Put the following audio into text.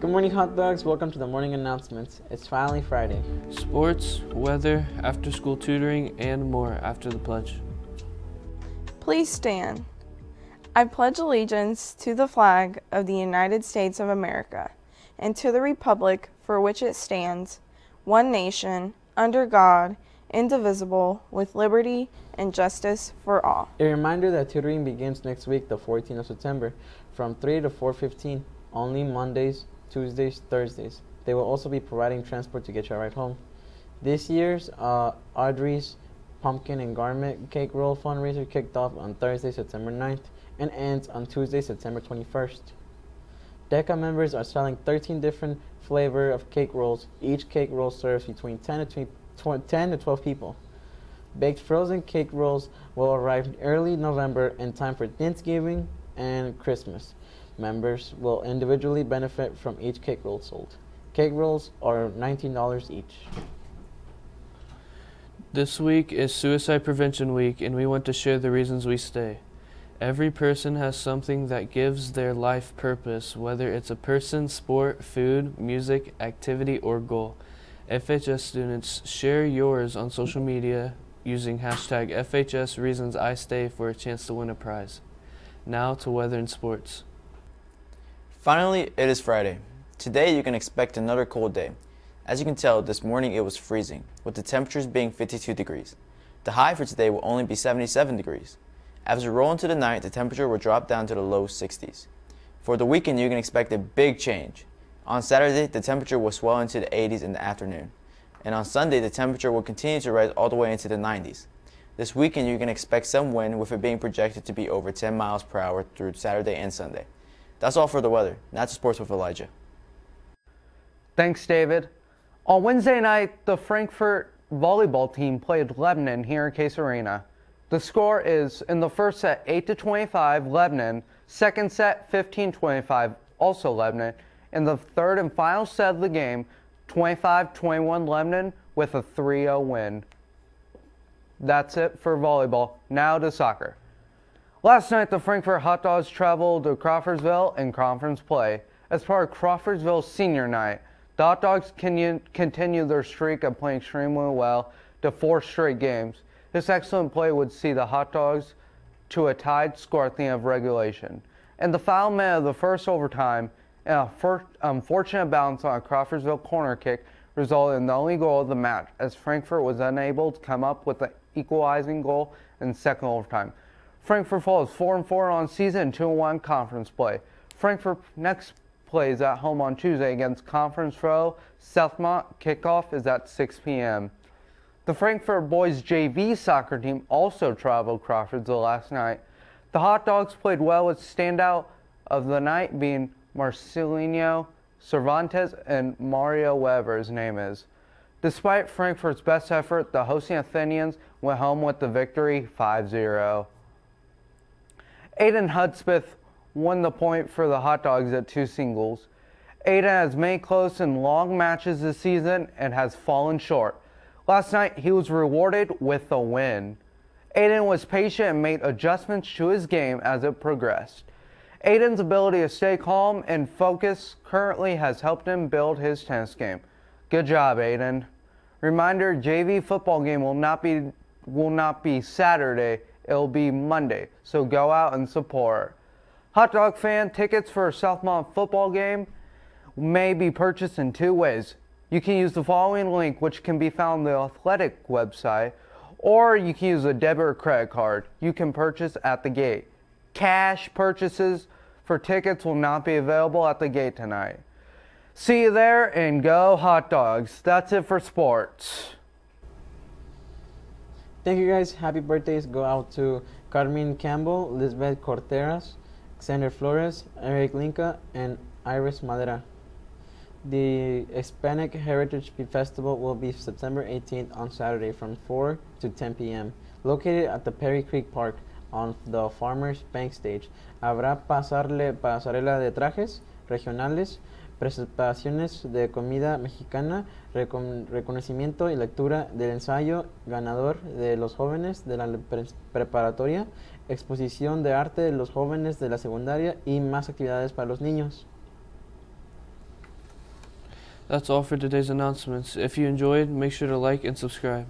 Good morning, hot dogs. Welcome to the morning announcements. It's finally Friday. Sports, weather, after school tutoring, and more after the pledge. Please stand. I pledge allegiance to the flag of the United States of America and to the republic for which it stands, one nation, under God, indivisible, with liberty and justice for all. A reminder that tutoring begins next week, the 14th of September, from 3 to 4:15, only Mondays, Tuesdays, Thursdays. They will also be providing transport to get you right home. This year's uh, Audrey's Pumpkin and Garment Cake Roll fundraiser kicked off on Thursday, September 9th and ends on Tuesday, September 21st. DECA members are selling 13 different flavor of cake rolls. Each cake roll serves between 10 to, 10 to 12 people. Baked frozen cake rolls will arrive early November in time for Thanksgiving and Christmas. Members will individually benefit from each cake roll sold. Cake rolls are $19 each. This week is Suicide Prevention Week, and we want to share the reasons we stay. Every person has something that gives their life purpose, whether it's a person, sport, food, music, activity, or goal. FHS students, share yours on social media using hashtag FHS Reasons I Stay for a chance to win a prize. Now to weather and sports. Finally, it is Friday. Today you can expect another cold day. As you can tell, this morning it was freezing, with the temperatures being 52 degrees. The high for today will only be 77 degrees. As we roll into the night, the temperature will drop down to the low 60s. For the weekend, you can expect a big change. On Saturday, the temperature will swell into the 80s in the afternoon. And on Sunday, the temperature will continue to rise all the way into the 90s. This weekend, you can expect some wind, with it being projected to be over 10 miles per hour through Saturday and Sunday. That's all for the weather. To sports with Elijah. Thanks, David. On Wednesday night, the Frankfort volleyball team played Lebanon here in Case Arena. The score is in the first set 8 to 25 Lebanon, second set 15-25 also Lebanon, in the third and final set of the game 25-21 Lebanon with a 3-0 win. That's it for volleyball. Now to soccer. Last night, the Frankfort Hot Dogs traveled to Crawfordsville in conference play as part of Crawfordsville senior night. The Hot Dogs continue their streak of playing extremely well to four straight games. This excellent play would see the Hot Dogs to a tied score at the end of regulation. In the final minute of the first overtime, a first, unfortunate bounce on a Crawfordsville corner kick resulted in the only goal of the match, as Frankfort was unable to come up with an equalizing goal in second overtime. Frankfort falls 4 4 on season 2 1 conference play. Frankfort next plays at home on Tuesday against conference foe Southmont. Kickoff is at 6 p.m. The Frankfort boys JV soccer team also traveled Crawfordsville last night. The Hot Dogs played well with standout of the night being Marcelino Cervantes and Mario Weber, his name is. Despite Frankfort's best effort, the hosting Athenians went home with the victory 5-0. Aiden Hudspeth won the point for the Hot Dogs at two singles. Aiden has made close and long matches this season and has fallen short. Last night, he was rewarded with a win. Aiden was patient and made adjustments to his game as it progressed. Aiden's ability to stay calm and focus currently has helped him build his tennis game. Good job, Aiden. Reminder, JV football game will not be will not be Saturday, it'll be Monday. So go out and support. Hot dog fan tickets for Southmont football game may be purchased in two ways. You can use the following link, which can be found on the athletic website, or you can use a debit or credit card. You can purchase at the gate. Cash purchases for tickets will not be available at the gate tonight. See you there and go hot dogs. That's it for sports. Thank you guys. Happy birthdays go out to Carmen Campbell, Lisbeth Corteras, Xander Flores, Eric Linka, and Iris Madera. The Hispanic Heritage Festival will be September 18th on Saturday from 4 to 10 p.m. Located at the Prairie Creek Park on the Farmers Bank stage. Habrá pasarle pasarela de trajes regionales, presentaciones de comida mexicana, recon reconocimiento y lectura del ensayo ganador de los jóvenes de la pre preparatoria, exposición de arte de los jóvenes de la secundaria y más actividades para los niños. That's all for today's announcements. If you enjoyed, make sure to like and subscribe.